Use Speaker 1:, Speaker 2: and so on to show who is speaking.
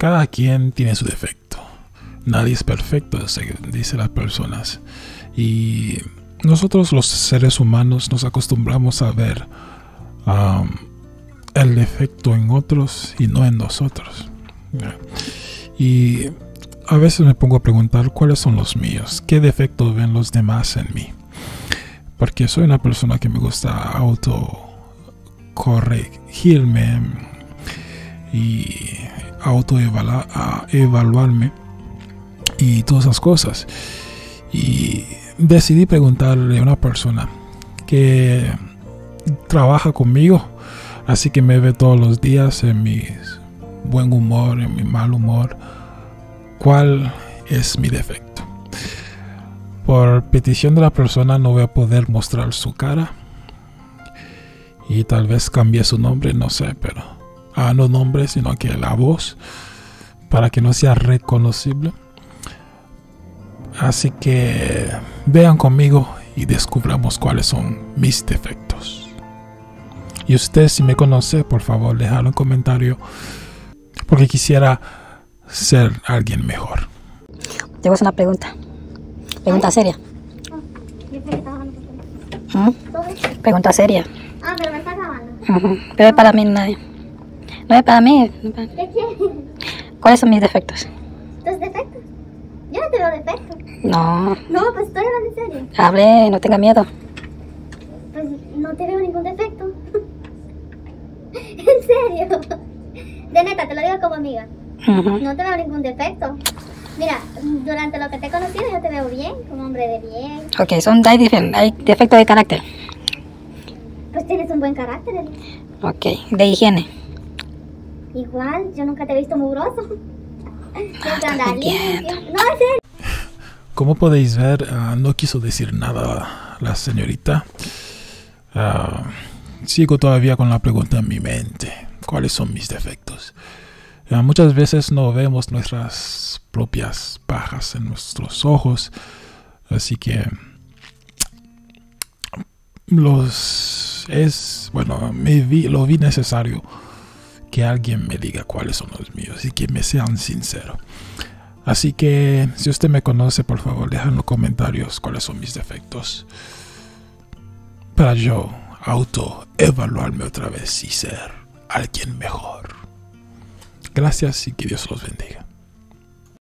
Speaker 1: cada quien tiene su defecto. Nadie es perfecto, se dice las personas. Y nosotros los seres humanos nos acostumbramos a ver um, el defecto en otros y no en nosotros. Y a veces me pongo a preguntar cuáles son los míos, qué defectos ven los demás en mí. Porque soy una persona que me gusta auto corregirme y auto evaluarme y todas esas cosas. Y decidí preguntarle a una persona que trabaja conmigo, así que me ve todos los días en mi buen humor, en mi mal humor, cuál es mi defecto. Por petición de la persona no voy a poder mostrar su cara y tal vez cambie su nombre, no sé, pero ah, no nombre, sino que la voz para que no sea reconocible. Así que vean conmigo y descubramos cuáles son mis defectos. Y usted si me conoce, por favor, déjalo un comentario porque quisiera ser alguien mejor.
Speaker 2: Tengo una pregunta. Pregunta seria. ¿Mm? Pregunta seria.
Speaker 3: Ah, pero me está grabando.
Speaker 2: Pero es para mí nadie. No es para mí.
Speaker 3: ¿Qué quieres?
Speaker 2: ¿Cuáles son mis defectos?
Speaker 3: ¿Tus defectos? Yo no te veo defectos.
Speaker 2: No.
Speaker 3: No, pues estoy hablando en serio.
Speaker 2: Hable, no tenga miedo.
Speaker 3: Pues no te veo ningún defecto. en serio. De neta, te lo digo como amiga. No te veo ningún defecto. Mira, durante lo que te he conocido yo te veo bien, como hombre de bien.
Speaker 2: Ok, son, hay, hay defectos de carácter.
Speaker 3: Pues tienes un buen carácter. Eli.
Speaker 2: Ok, de higiene.
Speaker 3: Igual, yo nunca te he visto mugroso.
Speaker 2: Entiendo.
Speaker 3: limpio. No.
Speaker 1: Como podéis ver, ah, no quiso decir nada la señorita. Ah, sigo todavía con la pregunta en mi mente. ¿Cuáles son mis defectos? Ah, muchas veces no vemos nuestras propias pajas en nuestros ojos. Así que los es bueno me vi, lo vi necesario que alguien me diga cuáles son los míos y que me sean sincero. Así que si usted me conoce por favor deja en los comentarios cuáles son mis defectos para yo auto evaluarme otra vez y ser alguien mejor. Gracias y que Dios los bendiga